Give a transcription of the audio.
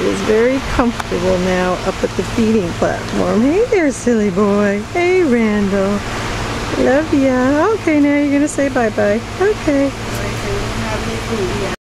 is very comfortable now up at the feeding platform. Hey there, silly boy. Hey, Randle. Love ya. Okay, now you're going to say bye-bye. Okay.